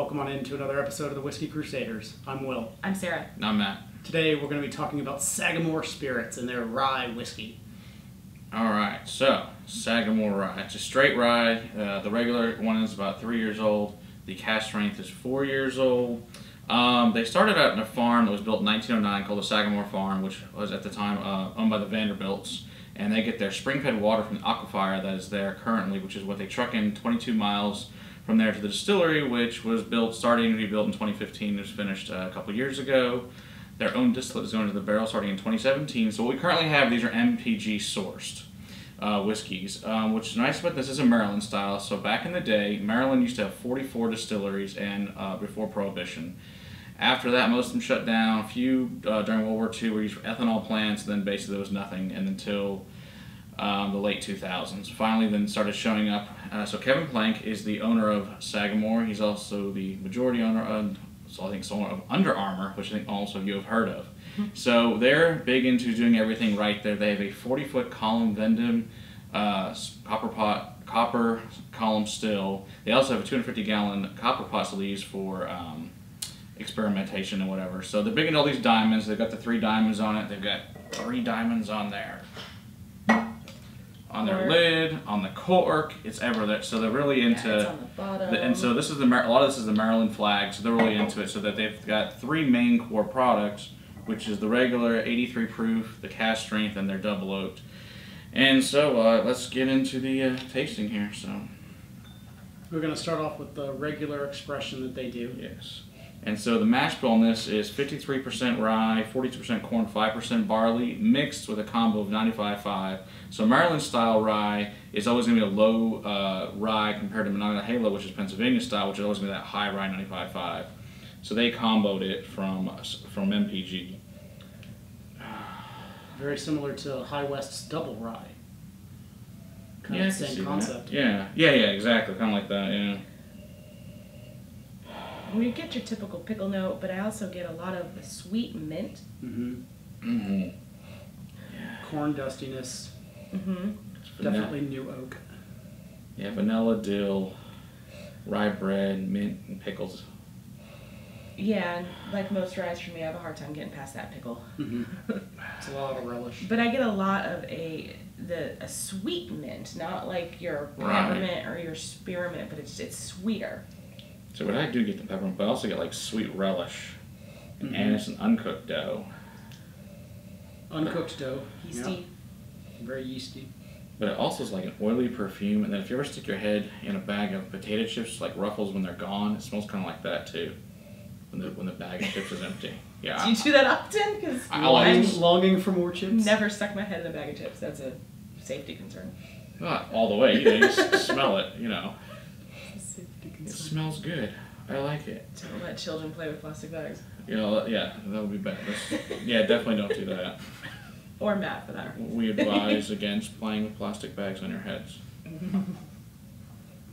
welcome on into another episode of the Whiskey Crusaders. I'm Will. I'm Sarra. I'm Matt. Today we're going to be talking about Sagamore Spirits and their rye whiskey. All right, so Sagamore Rye. It's a straight rye. Uh, the regular one is about three years old. The cask strength is four years old. Um, they started out in a farm that was built in 1909 called the Sagamore Farm, which was at the time uh, owned by the Vanderbilts. And they get their spring-fed water from the aquifer that is there currently, which is what they truck in 22 miles from there to the distillery, which was built, starting to be built in 2015. It was finished uh, a couple years ago. Their own distillate is going to the barrel starting in 2017. So what we currently have, these are MPG sourced uh, whiskeys. Um, what's nice about this is a Maryland style. So back in the day, Maryland used to have 44 distilleries and uh, before Prohibition. After that, most of them shut down. A few uh, during World War II were used for ethanol plants. Then basically there was nothing, and until um, the late 2000s. Finally, then started showing up. Uh, so Kevin Plank is the owner of Sagamore. He's also the majority owner of, so I think, someone of Under Armour, which I think also you have heard of. So they're big into doing everything right there. They have a 40 foot column Vendome uh, copper pot, copper column still. They also have a 250 gallon copper pot sleeves for um, experimentation and whatever. So they're big into all these diamonds. They've got the three diamonds on it. They've got three diamonds on there. On their lid, on the cork, it's ever everywhere. So they're really into. yeah, it's on the bottom. The- and so this is the Mar- a lot of this is the Maryland flag, so they're really into it. So that they've got three main core products, which is the regular 83 proof, the cask strength, and their double oaked. And so uh, let's get into the uh, tasting here. So We're going to start off with the regular expression that they do. yes, and so the mash bill on this is 53% rye, 42% corn, 5% barley, mixed with a combo of 95.5. So Maryland style rye is always going to be a low uh, rye compared to Monongahela, which is Pennsylvania style, which is always going to be that high rye 95.5. So they comboed it from from MPG. Very similar to High West's Double Rye. Kind I of the same that. concept. Yeah, yeah, yeah, exactly, kind of like that. Yeah. You get your typical pickle note, but I also get a lot of the sweet mint. hmm Mm-hmm. Corn dustiness. Mm-hmm. Definitely new oak. Yeah, vanilla, dill, rye bread, mint, and pickles. Yeah, like most ryes for me, I have a hard time getting past that pickle. hmm it's a lot of relish. But I get a lot of a the a sweet mint, not like your Right. peppermint or your spearmint, but it's it's sweeter. So, but I do get the peppermint, but I also get like sweet relish, and mm-hmm. anise and uncooked dough. Uncooked dough. Yeasty. Yeah, very yeasty. But it also is like an oily perfume. And then if you ever stick your head in a bag of potato chips, like Ruffles when they're gone, it smells kind of like that too. When the when the bag of chips is empty. Yeah. Do you do that often? Because I'm Longing, for more chips. never stuck my head in a bag of chips. That's a safety concern. Not all the way. You, know, you just smell it. You know. Safety concern. Smells good. I like it. Don't let children play with plastic bags. You know, yeah, that would be bad. That's, yeah, definitely don't do that. Or Matt, for that. We advise against playing with plastic bags on your heads.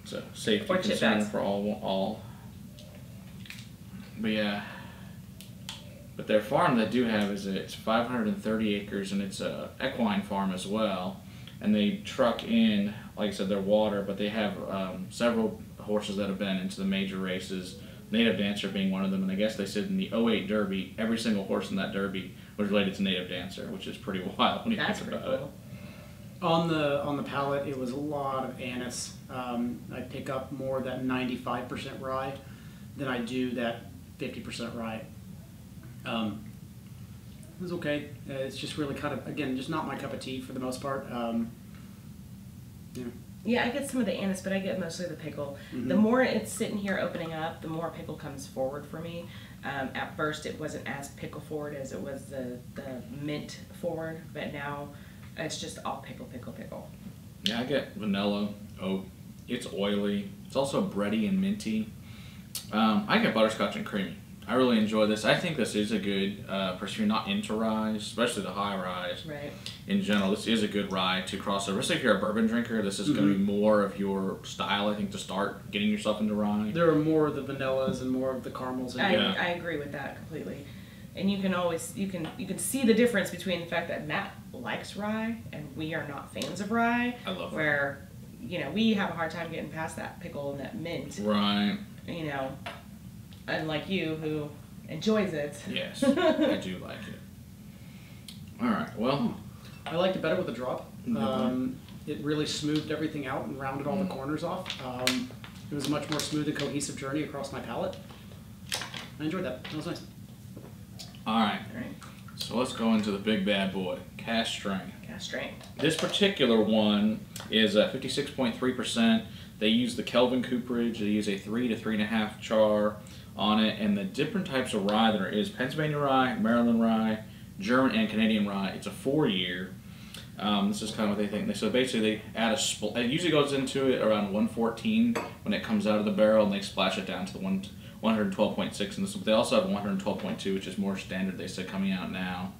It's a safety Or concern for all. All. But yeah. But their farm they do have is it's 530 acres and it's a equine farm as well, and they truck in like I said their water, but they have um, several horses that have been into the major races. Native Dancer being one of them, and I guess they said in the 08 Derby, every single horse in that Derby was related to Native Dancer, which is pretty wild when you That's think pretty about it. On the on the palate, it was a lot of anise. Um, I pick up more that 95% rye than I do that 50% rye. Um, it was okay. Uh, it's just really kind of again just not my cup of tea for the most part. Um, yeah. Yeah, I get some of the anise, but I get mostly the pickle. The Mhm. more it's sitting here opening up, the more pickle comes forward for me. Um, at first, it wasn't as pickle forward as it was the, the mint forward, but now it's just all pickle, pickle, pickle. Yeah, I get vanilla, oat. It's oily. It's also bready and minty. Um, I get butterscotch and creamy. I really enjoy this. I think this is a good, uh, for if you're not into rye, especially the high rye. Right. in general, this is a good rye to cross over. Especially if you're a bourbon drinker, this is going to be more of your style, I think, to start getting yourself into rye. There are more of the vanillas and more of the caramels. In I. Yeah. I agree with that completely. And you can always you can you can see the difference between the fact that Matt likes rye and we are not fans of rye. I love rye. Where you know we have a hard time getting past that pickle and that mint. Right. You know, unlike you who enjoys it. Yes, I do like it. All right. Well, I liked it better with the drop. Mhm. Um, it really smoothed everything out and rounded all the Mm. corners off. Um, it was a much more smooth and cohesive journey across my palate. I enjoyed that. That was nice. all right. Alright, So let's go into the big bad boy, cask strength. cask strength. This particular one is uh, 56.3%. They use the Kelvin cooperage. They use a three to three and a half char on it, and the different types of rye there is Pennsylvania rye, Maryland rye, German and Canadian rye. It's a four year. Um, this is kind of what they think. They so basically, they add a spl- It usually goes into it around 114 when it comes out of the barrel, and they splash it down to the one 112.6. And this, they also have 112.2, which is more standard. They said coming out now.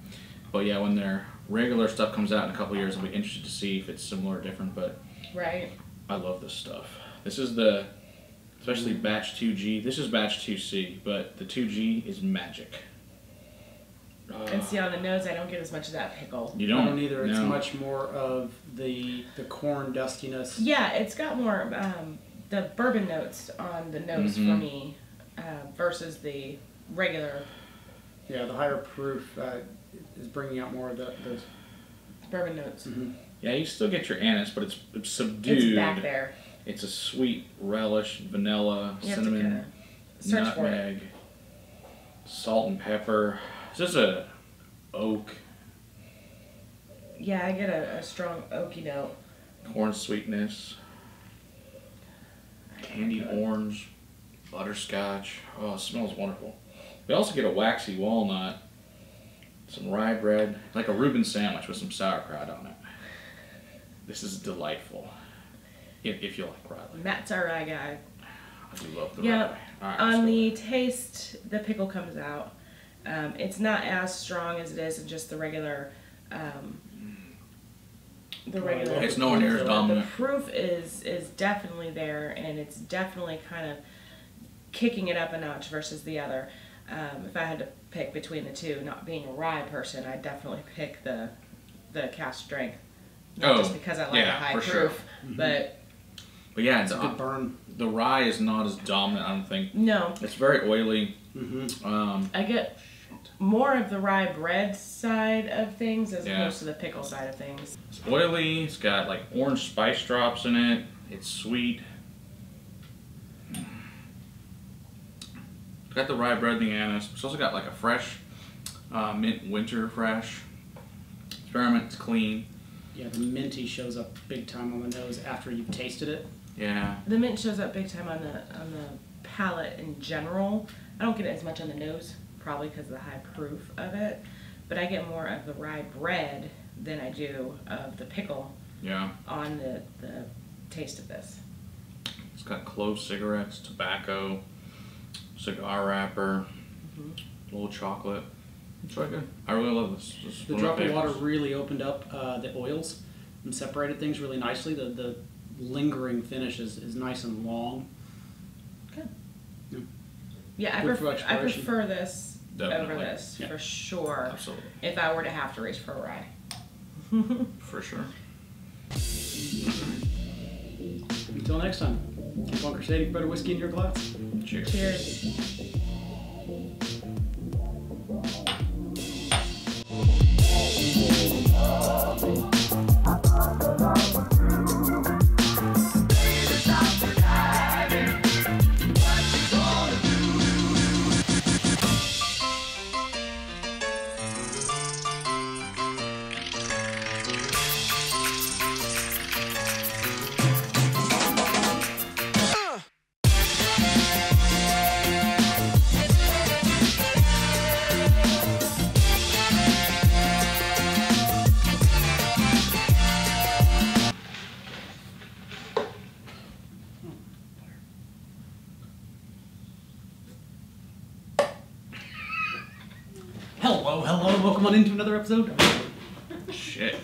But yeah, when their regular stuff comes out in a couple years, I'll be interested to see if it's similar or different. But Right. I love this stuff. This is the, especially batch 2G. This is batch 2C, but the 2G is magic. And Uh, see on the nose, I don't get as much of that pickle. you don't, don't either. It's no. much more of the the corn dustiness. Yeah, it's got more um, the bourbon notes on the nose for Mhm. me uh, versus the regular Yeah, the higher proof uh, is bringing out more of the, those. bourbon notes. mhm. Yeah, you still get your anise, but it's, it's subdued. It's back there. It's a sweet relish, vanilla, You cinnamon, kinda search for it. nutmeg, salt and pepper. Is This is a oak, Yeah, I get a, a strong oaky note. corn sweetness, candy orange, butterscotch. Oh, it smells wonderful. We also get a waxy walnut, some rye bread, like a Reuben sandwich with some sauerkraut on it. This is delightful. If, if you like rye. like Matt's our rye guy. I do love the Yeah, rye. All right, let's On go. the taste, the pickle comes out. Um, it's not as strong as it is in just the regular. Um, the regular. It's nowhere near as dominant. The proof is is definitely there, and it's definitely kind of kicking it up a notch versus the other. Um, if I had to pick between the two, not being a rye person, I'd definitely pick the the cask strength. Not Oh, just because I like yeah, a high for sure. proof, but But yeah, It's it's, a good burn. the rye is not as dominant. I don't think no, it's very oily. Mm-hmm. Um, I get more of the rye bread side of things as Yeah. opposed to the pickle side of things. it's oily. It's got like orange spice drops in it. It's sweet. It's got the rye bread and the anise. It's also got like a fresh uh, mint winter fresh. Experiment. It's clean. Yeah, the minty shows up big time on the nose after you've tasted it. Yeah. The mint shows up big time on the on the palate in general. I don't get it as much on the nose, probably because of the high proof of it. But I get more of the rye bread than I do of the pickle Yeah. on the, the taste of this. It's got clove cigarettes, tobacco, cigar wrapper, Mhm. a little chocolate. It's really good. I really love this. this The one of drop of water really opened up uh, the oils and separated things really nicely. The the lingering finish is, is nice and long. Good. Yeah, I, Good for I prefer this over this Yeah. for sure. Absolutely. If I were to have to race for a ride. For sure. Until next time, keep on crusading for better whiskey in your glass. Cheers. Cheers. Welcome on into another episode. Shit.